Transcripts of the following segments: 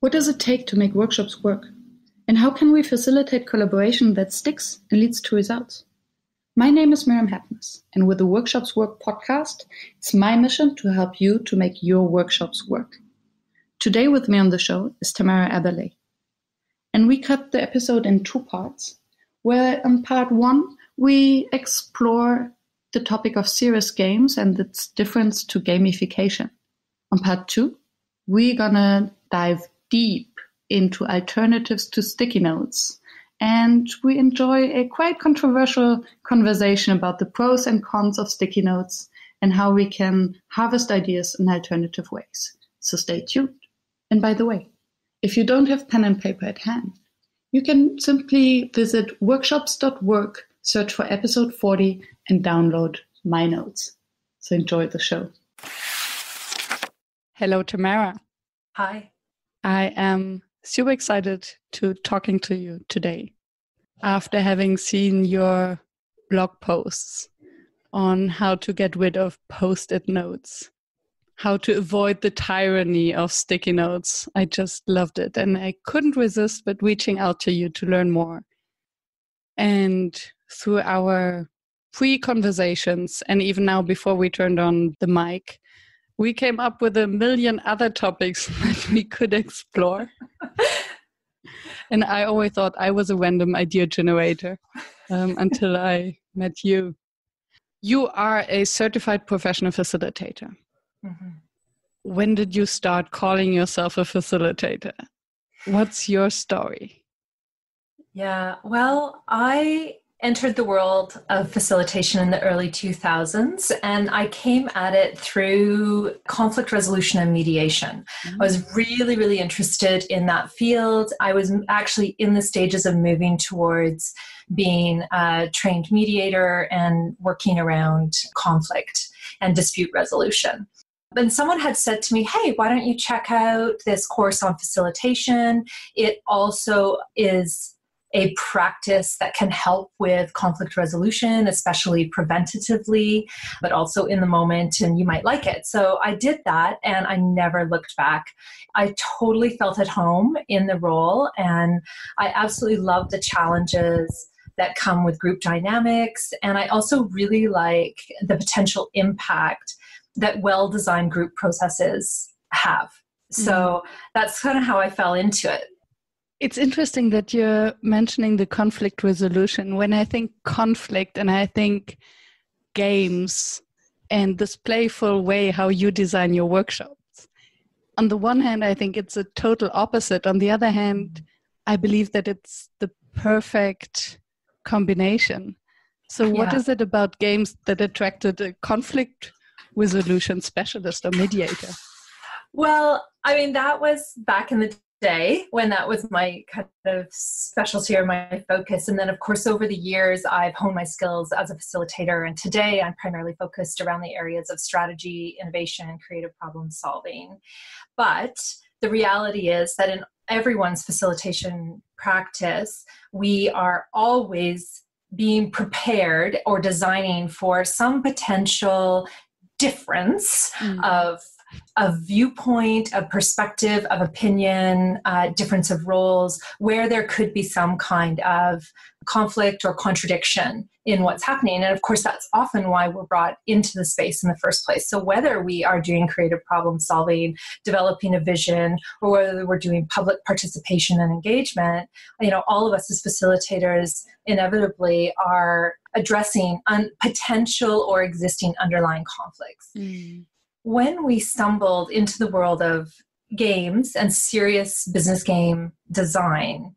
What does it take to make workshops work? And how can we facilitate collaboration that sticks and leads to results? My name is Myriam Hadnes, and with the Workshops Work podcast, it's my mission to help you to make your workshops work. Today with me on the show is Tamara Eberle. And we cut the episode in two parts, where in part one, we explore the topic of serious games and its difference to gamification. On part two, we're gonna dive deep into alternatives to sticky notes and we enjoy a quite controversial conversation about the pros and cons of sticky notes and how we can harvest ideas in alternative ways. So stay tuned. And by the way, if you don't have pen and paper at hand, you can simply visit workshops.work, search for episode 40, and download my notes. So enjoy the show. Hello, Tamara. Hi. I am super excited to talking to you today after having seen your blog posts on how to get rid of post-it notes how to avoid the tyranny of sticky notes i just loved it and i couldn't resist but reaching out to you to learn more and through our pre-conversations and even now before we turned on the mic we came up with a million other topics that we could explore. and I always thought I was a random idea generator um, until I met you. You are a certified professional facilitator. Mm-hmm. When did you start calling yourself a facilitator? What's your story? Yeah, well, I entered the world of facilitation in the early 2000s and I came at it through conflict resolution and mediation. Mm-hmm. I was mm. really, really interested in that field. I was actually in the stages of moving towards being a trained mediator and working around conflict and dispute resolution. And someone had said to me, Hey, why don't you check out this course on facilitation? It also is a practice that can help with conflict resolution, especially preventatively, but also in the moment, and you might like it. So I did that and I never looked back. I totally felt at home in the role, and I absolutely love the challenges that come with group dynamics. And I also really like the potential impact that well designed group processes have. So mm. that's kind of how I fell into it. It's interesting that you're mentioning the conflict resolution. When I think conflict and I think games and this playful way how you design your workshops, on the one hand, I think it's a total opposite. On the other hand, I believe that it's the perfect combination. So, what yeah. is it about games that attracted a conflict resolution specialist or mediator? Well, I mean, that was back in the day when that was my kind of specialty or my focus. And then, of course, over the years, I've honed my skills as a facilitator. And today, I'm primarily focused around the areas of strategy, innovation, and creative problem solving. But the reality is that in everyone's facilitation practice, we are always being prepared or designing for some potential difference mm. of a viewpoint, a perspective, of opinion, uh, difference of roles, where there could be some kind of conflict or contradiction in what's happening. And of course, that's often why we're brought into the space in the first place. So, whether we are doing creative problem solving, developing a vision, or whether we're doing public participation and engagement, you know, all of us as facilitators inevitably are addressing un- potential or existing underlying conflicts. Mm when we stumbled into the world of games and serious business game design,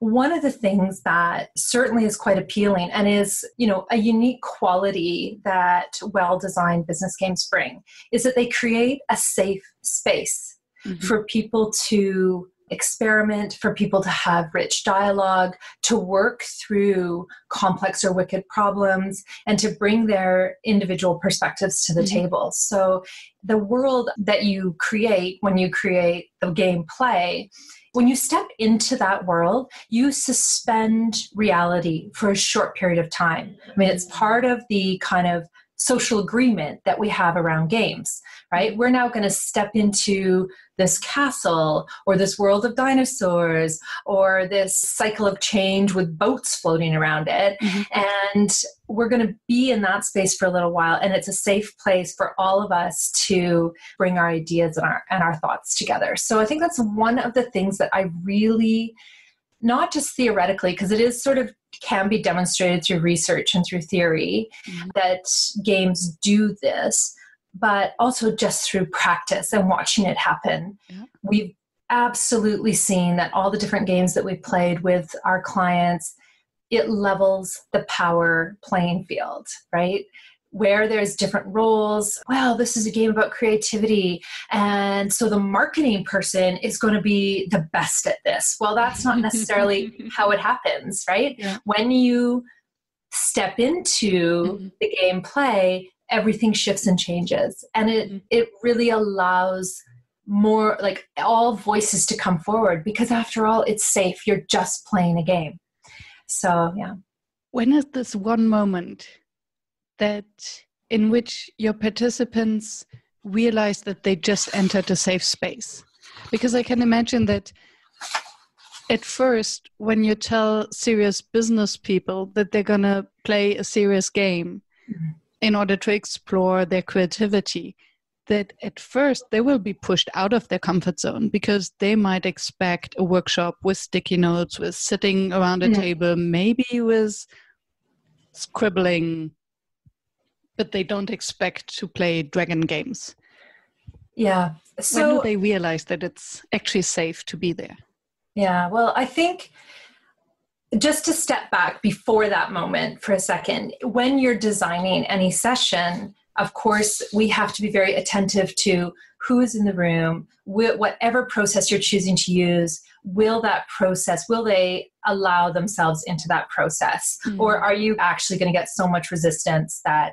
one of the things that certainly is quite appealing and is you know a unique quality that well designed business games bring is that they create a safe space mm-hmm. for people to experiment, for people to have rich dialogue, to work through complex or wicked problems, and to bring their individual perspectives to the mm-hmm. table. So, the world that you create when you create the game play when you step into that world, you suspend reality for a short period of time. I mean, it's part of the kind of social agreement that we have around games, right? We're now going to step into this castle or this world of dinosaurs or this cycle of change with boats floating around it. Mm-hmm. And we're going to be in that space for a little while. And it's a safe place for all of us to bring our ideas and our, and our thoughts together. So I think that's one of the things that I really not just theoretically, because it is sort of can be demonstrated through research and through theory mm-hmm. that games do this, but also just through practice and watching it happen. Yeah. We've absolutely seen that all the different games that we've played with our clients, it levels the power playing field, right? Where there's different roles. Well, this is a game about creativity. And so the marketing person is going to be the best at this. Well, that's not necessarily how it happens, right? Yeah. When you step into mm-hmm. the gameplay, everything shifts and changes. And it, mm-hmm. it really allows more like all voices to come forward because after all, it's safe. You're just playing a game. So, yeah. When is this one moment that in which your participants realize that they just entered a safe space because i can imagine that at first when you tell serious business people that they're going to play a serious game mm-hmm. in order to explore their creativity that at first they will be pushed out of their comfort zone because they might expect a workshop with sticky notes with sitting around a mm-hmm. table maybe with scribbling but they don't expect to play dragon games. Yeah. So when do they realize that it's actually safe to be there? Yeah. Well, I think just to step back before that moment for a second, when you're designing any session, of course, we have to be very attentive to who is in the room, whatever process you're choosing to use, will that process, will they allow themselves into that process? Mm-hmm. Or are you actually going to get so much resistance that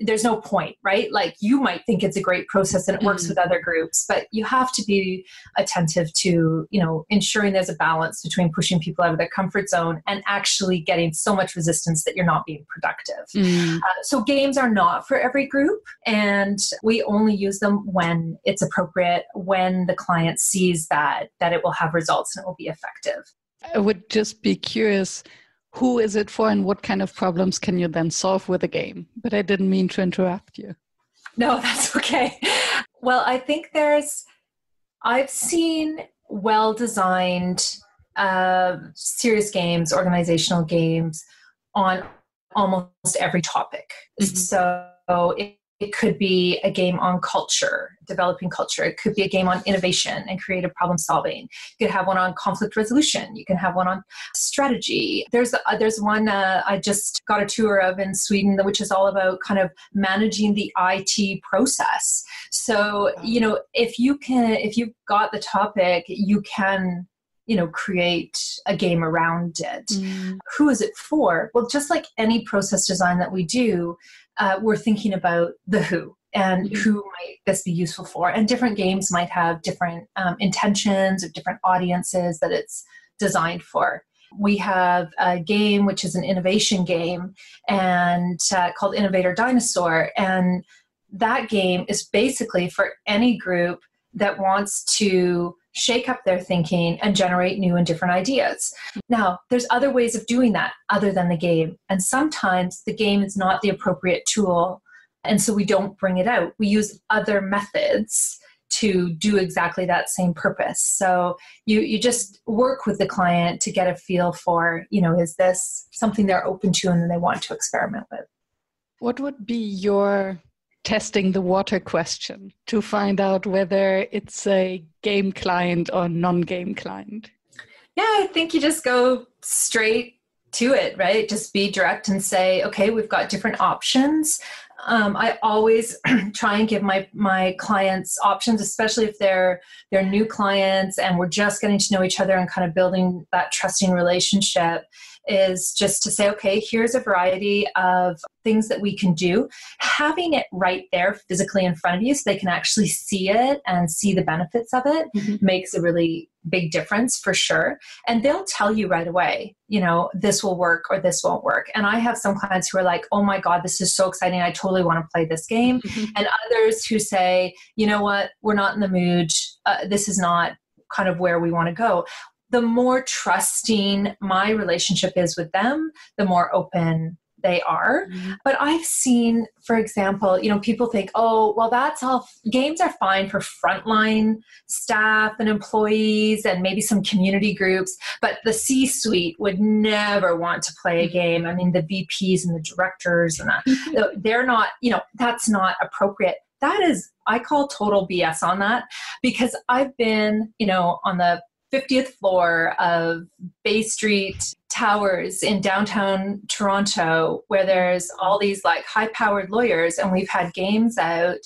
there's no point, right? Like you might think it's a great process and it works mm-hmm. with other groups, but you have to be attentive to, you know, ensuring there's a balance between pushing people out of their comfort zone and actually getting so much resistance that you're not being productive. Mm-hmm. Uh, so games are not for every group, and we only use them when it's appropriate, when the client sees that that it will have results and it will be effective. I would just be curious who is it for and what kind of problems can you then solve with a game? But I didn't mean to interrupt you. No, that's okay. Well, I think there's, I've seen well designed uh, serious games, organizational games on almost every topic. Mm-hmm. So it, it could be a game on culture, developing culture. It could be a game on innovation and creative problem solving. You could have one on conflict resolution. You can have one on strategy. There's uh, there's one uh, I just got a tour of in Sweden, which is all about kind of managing the IT process. So you know, if you can, if you've got the topic, you can you know create a game around it mm. who is it for well just like any process design that we do uh, we're thinking about the who and mm-hmm. who might this be useful for. And different games might have different um, intentions or different audiences that it's designed for. We have a game which is an innovation game and uh, called innovator dinosaur. And that game is basically for any group that wants to shake up their thinking and generate new and different ideas. Now, there's other ways of doing that other than the game. And sometimes the game is not the appropriate tool. And so we don't bring it out. We use other methods to do exactly that same purpose. So you you just work with the client to get a feel for, you know, is this something they're open to and they want to experiment with. What would be your testing the water question to find out whether it's a game client or non game client? Yeah, I think you just go straight to it, right? Just be direct and say, okay, we've got different options. Um, I always try and give my my clients options, especially if they're they're new clients and we're just getting to know each other and kind of building that trusting relationship is just to say, okay, here's a variety of things that we can do. Having it right there physically in front of you so they can actually see it and see the benefits of it mm-hmm. makes a really big difference for sure. And they'll tell you right away, you know, this will work or this won't work. And I have some clients who are like, oh my God, this is so exciting. I totally want to play this game. Mm-hmm. And others who say, you know what, we're not in the mood. Uh, this is not kind of where we want to go. The more trusting my relationship is with them, the more open they are. Mm-hmm. But I've seen, for example, you know, people think, oh, well, that's all, games are fine for frontline staff and employees and maybe some community groups, but the C suite would never want to play a mm-hmm. game. I mean, the VPs and the directors and that, mm-hmm. they're not, you know, that's not appropriate. That is, I call total BS on that because I've been, you know, on the 50th floor of Bay Street Towers in downtown Toronto, where there's all these like high powered lawyers, and we've had games out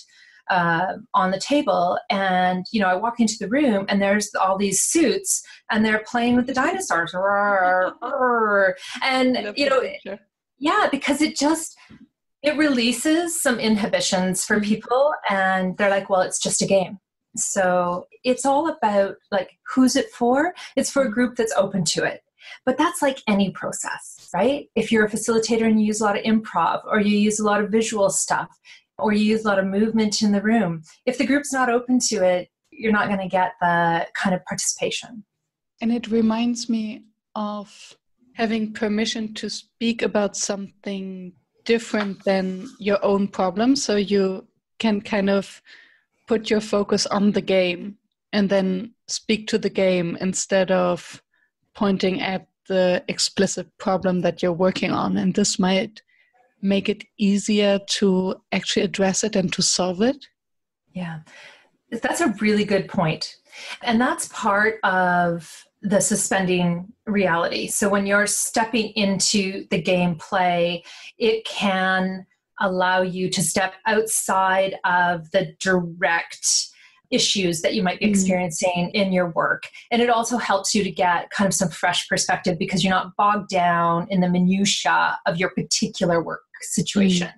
uh, on the table. And, you know, I walk into the room and there's all these suits and they're playing with the dinosaurs. and, you know, yeah, because it just, it releases some inhibitions for mm-hmm. people and they're like well it's just a game so it's all about like who's it for? It's for a mm-hmm. group that's open to it. But that's like any process, right? If you're a facilitator and you use a lot of improv or you use a lot of visual stuff or you use a lot of movement in the room, if the group's not open to it, you're not going to get the kind of participation. And it reminds me of having permission to speak about something different than your own problem. So you can kind of put your focus on the game and then speak to the game instead of pointing at the explicit problem that you're working on. And this might make it easier to actually address it and to solve it. Yeah, that's a really good point. And that's part of the suspending reality. So when you're stepping into the gameplay, it can allow you to step outside of the direct issues that you might be mm. experiencing in your work. And it also helps you to get kind of some fresh perspective because you're not bogged down in the minutia of your particular work situation. Mm.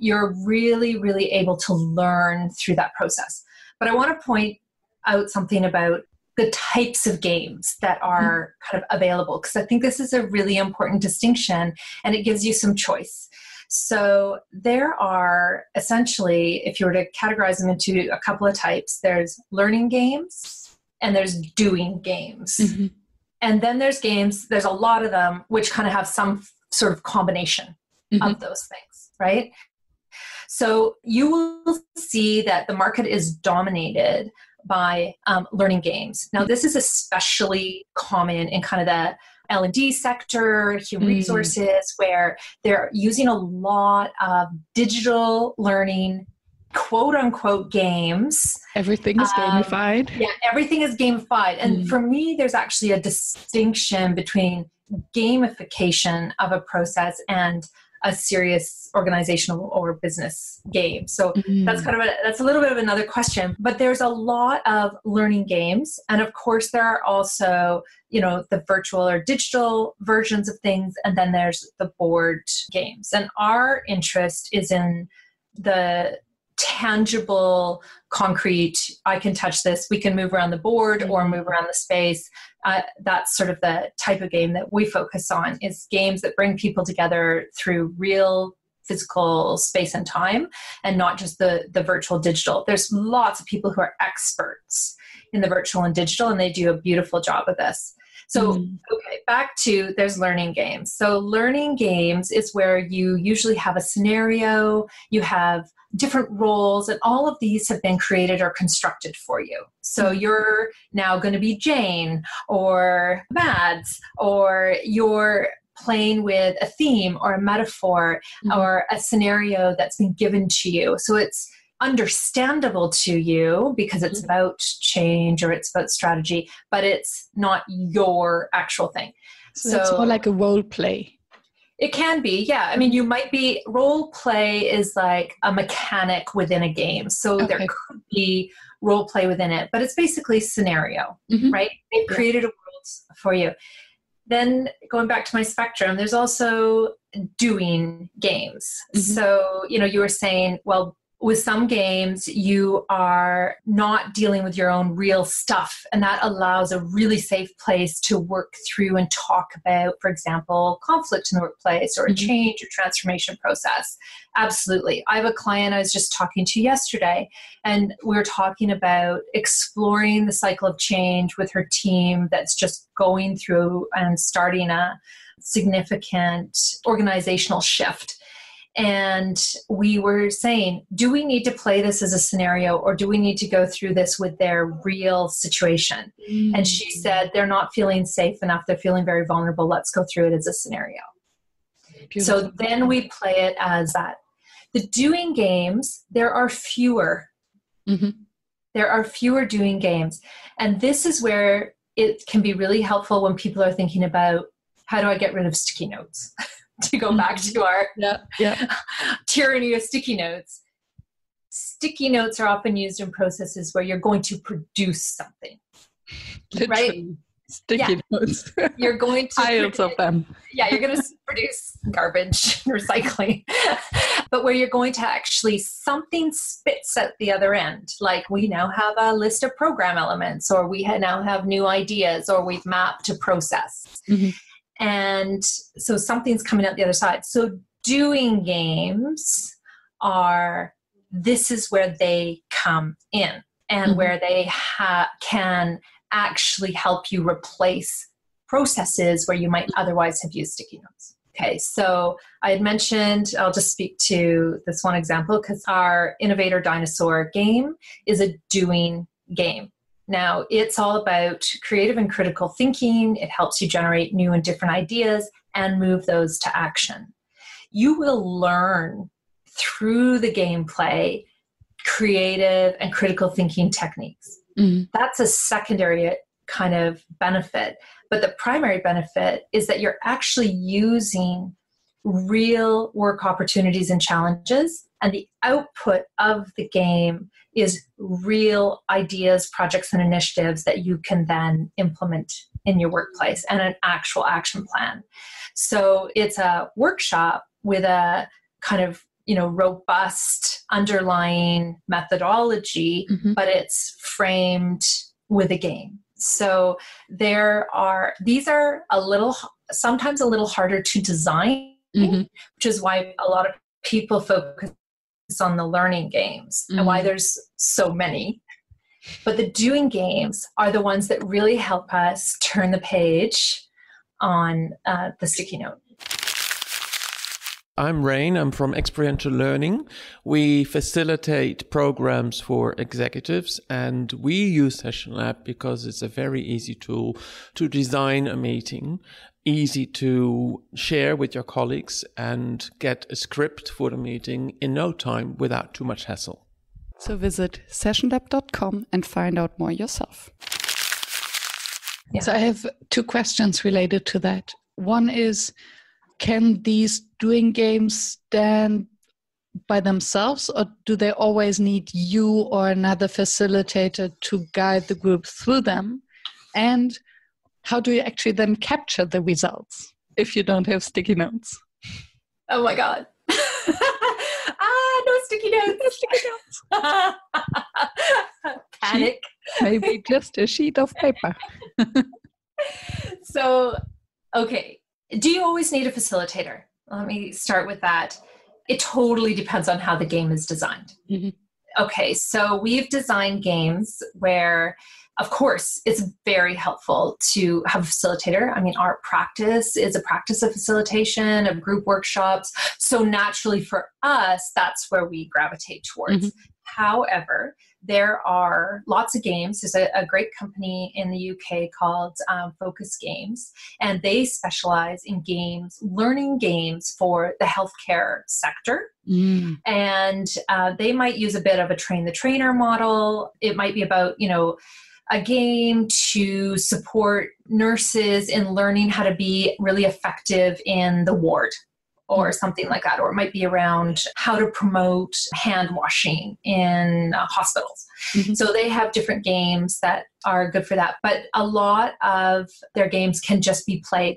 You're really, really able to learn through that process. But I want to point out something about the types of games that are mm. kind of available because I think this is a really important distinction and it gives you some choice. So there are essentially, if you were to categorize them into a couple of types, there's learning games and there's doing games. Mm-hmm. And then there's games, there's a lot of them which kind of have some sort of combination mm-hmm. of those things, right? So you will see that the market is dominated by um, learning games. Now, this is especially common in kind of the L&D sector, human mm. resources, where they're using a lot of digital learning quote unquote games. Everything is um, gamified. Yeah, everything is gamified. And mm. for me, there's actually a distinction between gamification of a process and a serious organizational or business game. So mm-hmm. that's kind of a that's a little bit of another question. But there's a lot of learning games, and of course there are also you know the virtual or digital versions of things, and then there's the board games. And our interest is in the tangible concrete i can touch this we can move around the board or mm-hmm. move around the space. Uh, that's sort of the type of game that we focus on is games that bring people together through real physical space and time and not just the the virtual digital. There's lots of people who are experts in the virtual and digital and they do a beautiful job of this so, mm. okay, back to there's learning games. So, learning games is where you usually have a scenario, you have different roles, and all of these have been created or constructed for you. So, mm. you're now going to be Jane or Mads, or you're playing with a theme or a metaphor mm-hmm. or a scenario that's been given to you. So, it's understandable to you because it's mm-hmm. about change or it's about strategy, but it's not your actual thing. So, so it's more like a role play. It can be, yeah. I mean, you might be role play is like a mechanic within a game. So okay. there could be role play within it, but it's basically scenario, mm-hmm. right? They've yeah. created a world for you. Then going back to my spectrum, there's also doing games. Mm-hmm. So, you know, you were saying, well, with some games, you are not dealing with your own real stuff, and that allows a really safe place to work through and talk about, for example, conflict in the workplace or a mm-hmm. change or transformation process. Absolutely. I have a client I was just talking to yesterday, and we are talking about exploring the cycle of change with her team that's just going through and starting a significant organizational shift and we were saying, do we need to play this as a scenario or do we need to go through this with their real situation? Mm-hmm. And she mm. said, they're not feeling safe enough. They're feeling very vulnerable. Let's go through it as a scenario. Beautiful. So then we play it as that. The doing games, there are fewer. Mm-hmm. There are fewer doing games. And this is where it can be really helpful when people are thinking about how do I get rid of sticky notes? to go back mm-hmm. to our yeah, yeah. tyranny of sticky notes. Sticky notes are often used in processes where you're going to produce something. Literally. Right? Sticky yeah. notes. You're going to piles produce, of them. Yeah, you're going to produce garbage recycling, but where you're going to actually something spits at the other end. Like we now have a list of program elements, or we now have new ideas, or we've mapped a process. Mm-hmm. And so something's coming out the other side. So doing games are this is where they come in and mm-hmm. where they ha- can actually help you replace processes where you might otherwise have used sticky notes. Okay, so I had mentioned, I'll just speak to this one example because our Innovator Dinosaur game is a doing game. Now, it's all about creative and critical thinking. It helps you generate new and different ideas and move those to action. You will learn through the gameplay creative and critical thinking techniques. Mm-hmm. That's a secondary kind of benefit. But the primary benefit is that you're actually using real work opportunities and challenges, and the output of the game is real ideas, projects, and initiatives that you can then implement in your workplace and an actual action plan. So it's a workshop with a kind of you know robust underlying methodology mm-hmm. but it's framed with a game so there are these are a little sometimes a little harder to design mm-hmm. which is why a lot of people focus on the learning games mm-hmm. and why mm-hmm. there's so many. But the doing games are the ones that really help us turn the page on uh, the sticky note. I'm Rain. I'm from Experiential Learning. We facilitate programs for executives and we use SessionLab because it's a very easy tool to design a meeting easy to share with your colleagues and get a script for the meeting in no time without too much hassle. So visit sessionlab.com and find out more yourself. Yeah. So I have two questions related to that. One is can these doing games stand by themselves or do they always need you or another facilitator to guide the group through them? And how do you actually then capture the results if you don't have sticky notes? Oh my God. ah, no sticky notes. No sticky notes. Panic. Maybe just a sheet of paper. so, okay. Do you always need a facilitator? Let me start with that. It totally depends on how the game is designed. Mm-hmm. Okay, so we've designed games where of course, it's very helpful to have a facilitator. I mean, our practice is a practice of facilitation, of group workshops. So, naturally for us, that's where we gravitate towards. Mm-hmm. However, there are lots of games. There's a, a great company in the UK called um, Focus Games, and they specialize in games, learning games for the healthcare sector. Mm. And uh, they might use a bit of a train the trainer model. It might be about, you know, a game to support nurses in learning how to be really effective in the ward or something like that. Or it might be around how to promote hand washing in uh, hospitals. Mm-hmm. So they have different games that are good for that. But a lot of their games can just be played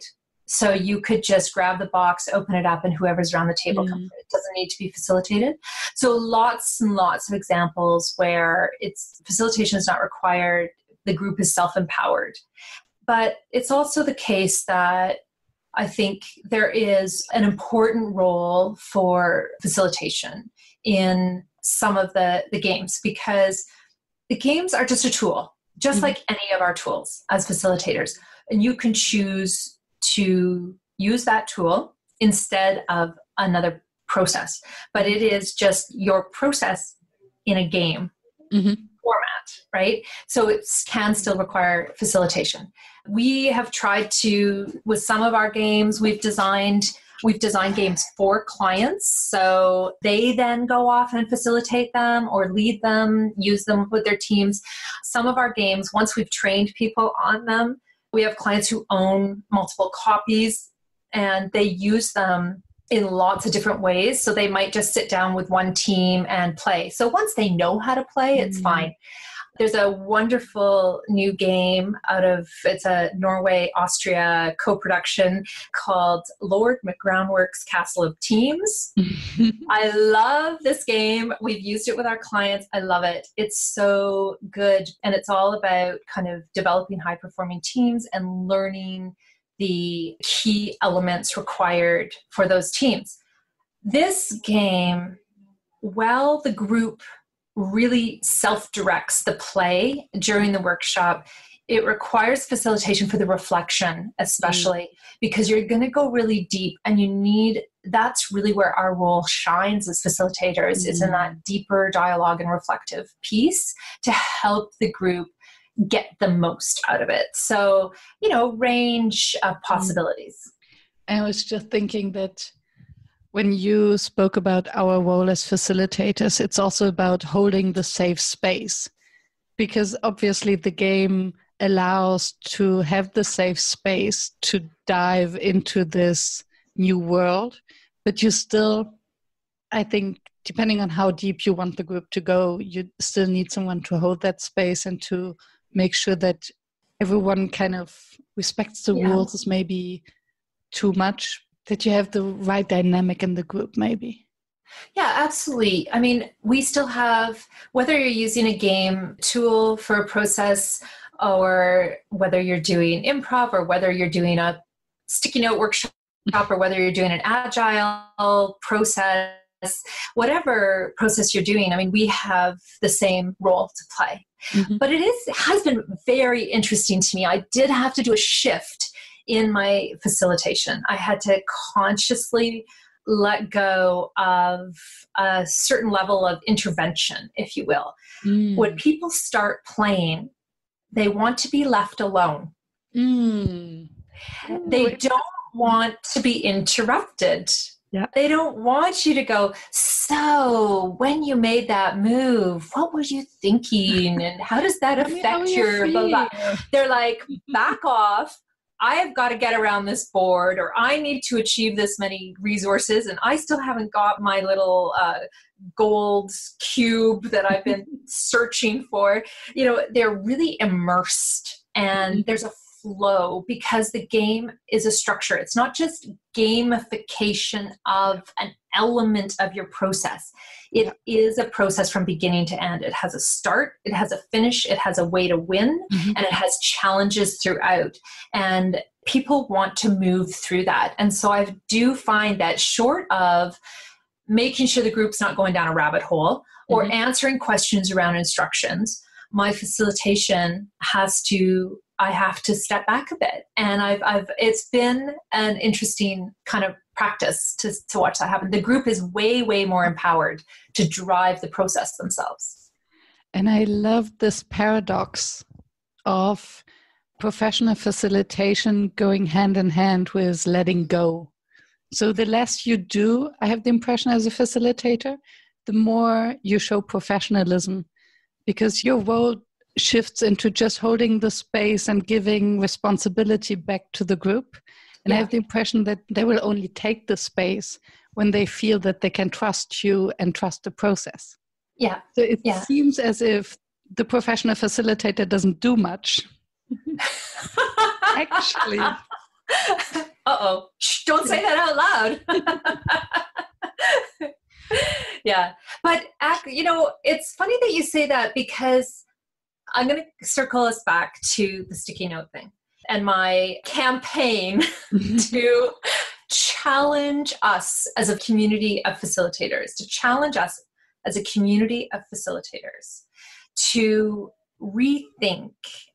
So you could just grab the box, open it up, and whoever's around the table mm. It doesn't need to be facilitated. So lots and lots of examples where it's facilitation is not required. The group is self-empowered. But it's also the case that I think there is an important role for facilitation in some of the, the games because the games are just a tool, just mm-hmm. like any of our tools as facilitators. And you can choose to use that tool instead of another process. But it is just your process in a game mm-hmm. Right? So it can still require facilitation. We have tried to, with some of our games, we've designed We've designed games for clients, so they then go off and facilitate them or lead them, use them with their teams. Some of our games, once we've trained people on them, we have clients who own multiple copies and they use them in lots of different ways. So they might just sit down with one team and play. So once they know how to play, it's mm-hmm. fine. There's a wonderful new game out of it's a Norway Austria co-production called Lord McGroundwork's Castle of Teams. I love this game. We've used it with our clients. I love it. It's so good and it's all about kind of developing high performing teams and learning the key elements required for those teams. This game, while the group really self directs the play during the workshop. It requires facilitation for the reflection, especially mm. because you're going to go really deep and you need that's really where our role shines as facilitators mm. is in that mm. deeper dialogue and reflective piece to help the group get the most out of it. So, you know, range of mm. possibilities. I was just thinking that when you spoke about our role as facilitators, it's also about holding the safe space because obviously the game allows to have the safe space to dive into this new world, but you still, I think, depending on how deep you want the group to go, you still need someone to hold that space and to make sure that everyone kind of respects the yeah. rules is maybe too much that you have the right dynamic in the group maybe yeah, absolutely. I mean, we still have, whether you're using a game tool for a process or whether you're doing improv or whether you're doing a sticky note workshop or whether you're doing an agile process, whatever process you're doing, I mean, we have the same role to play. Mm-hmm. But it is it has been very interesting to me. I did have to do a shift in my facilitation. I had to consciously let go of a certain level of intervention, if you will. Mm. When people start playing, they want to be left alone. Mm. They don't want to be interrupted. Yeah. They don't want you to go, so when you made that move, what were you thinking? And how does that affect your blah, blah? They're like, back off. I have got to get around this board or I need to achieve this many resources and I still haven't got my little uh, gold cube that I've been searching for. You know, they're really immersed and there's a flow because the game is a structure. It's not just gamification of an element of your process. It is a process from beginning to end. It has a start, it has a finish, it has a way to win, mm-hmm. and it has challenges throughout. And people want to move through that. And so I do find that short of making sure the group's not going down a rabbit hole or mm-hmm. answering questions around instructions, my facilitation has to I have to step back a bit. And I've, I've, it's been an interesting kind of practice to, to watch that happen. The group is way, way more empowered to drive the process themselves. And I love this paradox of professional facilitation going hand in hand with letting go. So the less you do, I have the impression as a facilitator, the more you show professionalism because your role shifts into just holding the space and giving responsibility back to the group. And yeah. I have the impression that they will only take the space when they feel that they can trust you and trust the process. Yeah. So it yeah. seems as if the professional facilitator doesn't do much. Actually. uh oh, don't say that out loud. yeah. But, you know, it's funny that you say that because I'm going to circle us back to the sticky note thing and my campaign to challenge us as a community of facilitators, to challenge us as a community of facilitators to rethink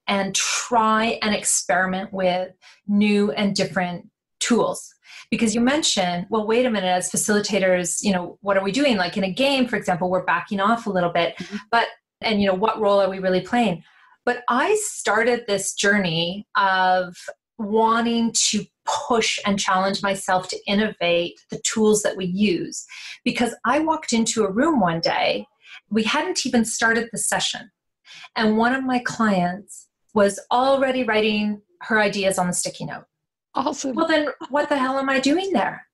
and try and experiment with new and different tools because you mentioned well wait a minute as facilitators you know what are we doing like in a game for example we're backing off a little bit mm-hmm. but and you know what role are we really playing? But i started this journey of wanting to push and challenge myself to innovate the tools that we use. Because i walked into a room one day we hadn't even started the session and one of my clients was already writing her ideas on the sticky note. Awesome. Well then what the hell am i doing there?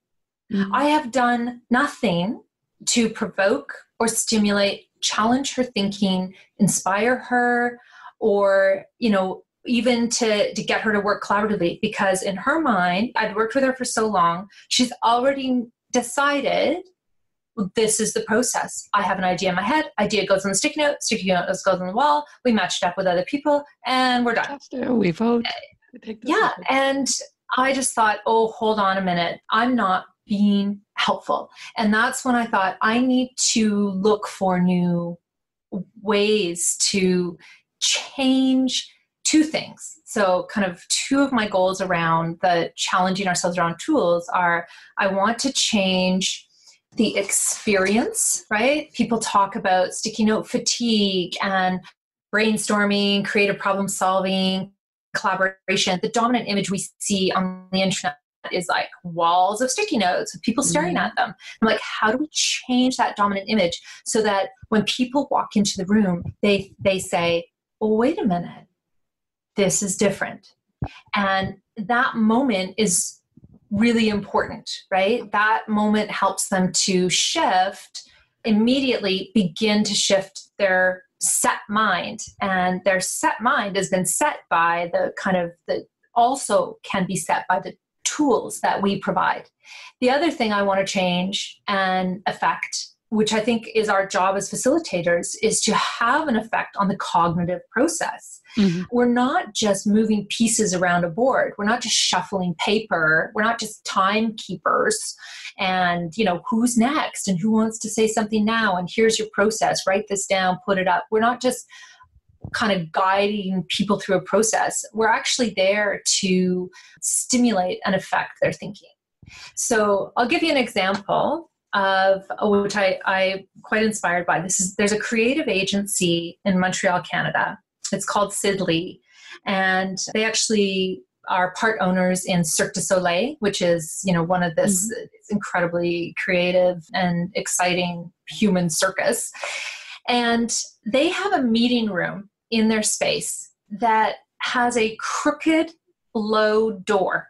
Mm-hmm. i have done nothing to provoke or stimulate challenge her thinking inspire her or you know even to to get her to work collaboratively. Because in her mind i'd worked with her for so long she's already decided this is the process. I have an idea in my head. Idea goes on the sticky note sticky note goes on the wall. We match it up with other people and we're done. Uh, we vote. Eh, we yeah and i just thought oh hold on a minute. I'm not being helpful and that's when i thought i need to look for new ways to change two things. So, kind of two of my goals around the challenging ourselves around tools are I want to change the experience, right? People talk about sticky note fatigue and brainstorming, creative problem solving, collaboration. The dominant image we see on the internet is like walls of sticky notes with people staring mm-hmm. at them. I'm like, how do we change that dominant image so that when people walk into the room, they they say, well, wait a minute, this is different. And that moment is really important, right? That moment helps them to shift, immediately begin to shift their set mind. And their set mind has been set by the kind of the also can be set by the tools that we provide. The other thing I want to change and affect which I think is our job as facilitators, is to have an effect on the cognitive process. Mm-hmm. We're not just moving pieces around a board. We're not just shuffling paper. We're not just timekeepers and, you know, who's next and who wants to say something now and here's your process, write this down, put it up. We're not just kind of guiding people through a process. We're actually there to stimulate and affect their thinking. So I'll give you an example of which I, I quite inspired by. This is there's a creative agency in Montreal, Canada. It's called Sid Lee, and they actually are part owners in Cirque du Soleil, which is you know one of this mm-hmm. incredibly creative and exciting human circus. And they have a meeting room in their space that has a crooked low door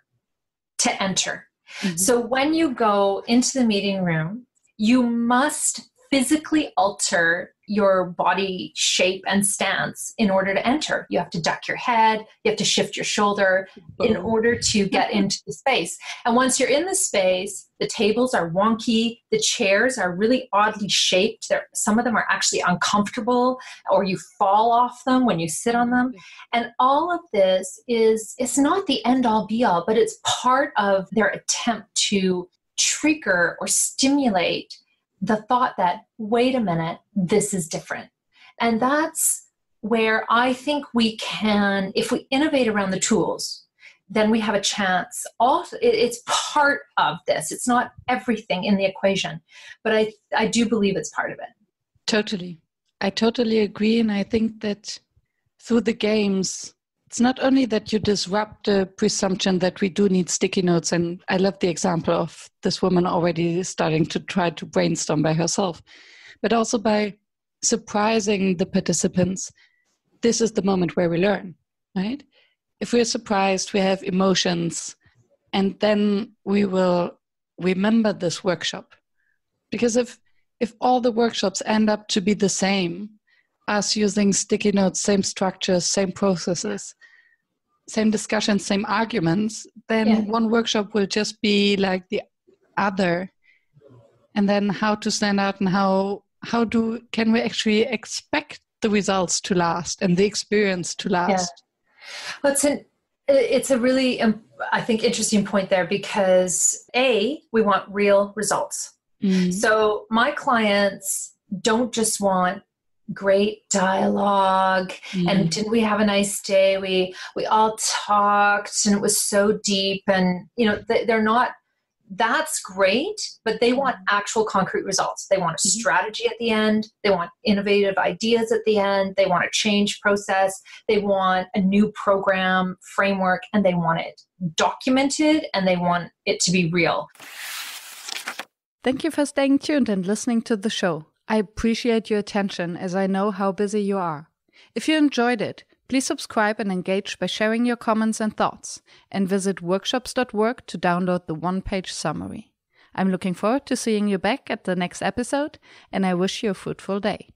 to enter. Mm-hmm. So when you go into the meeting room, you must physically alter your body shape and stance in order to enter. You have to duck your head, you have to shift your shoulder in order to get into the space. And once you're in the space, the tables are wonky, the chairs are really oddly shaped. They're, some of them are actually uncomfortable or you fall off them when you sit on them. And all of this is it's not the end all be all, but it's part of their attempt to trigger or stimulate the thought that, wait a minute, this is different. And that's where I think we can, if we innovate around the tools, then we have a chance. Also, it's part of this. It's not everything in the equation, but I, I do believe it's part of it. Totally. I totally agree. And I think that through the games, it's not only that you disrupt the presumption that we do need sticky notes, and I love the example of this woman already starting to try to brainstorm by herself, but also by surprising the participants. This is the moment where we learn, right? If we're surprised, we have emotions, and then we will remember this workshop. Because if if all the workshops end up to be the same, us using sticky notes, same structures, same processes, same discussion, same arguments, then Yeah. one workshop will just be like the other. And then how to stand out and how how do can we actually expect the results to last and the experience to last? Well, it's an it's a really I think interesting point there because a we want real results. Mm. So my clients don't just want great dialogue. Mm. and didn't we have a nice day? We we all talked and it was so deep and you know they, they're not that's great but they want actual concrete results. They want a Mhm. strategy at the end. They want innovative ideas at the end. They want a change process. They want a new program framework and they want it documented and they want it to be real. Thank you for staying tuned and listening to the show. I appreciate your attention as I know how busy you are. If you enjoyed it, please subscribe and engage by sharing your comments and thoughts, and visit workshops.work to download the one page summary. I'm looking forward to seeing you back at the next episode, and I wish you a fruitful day.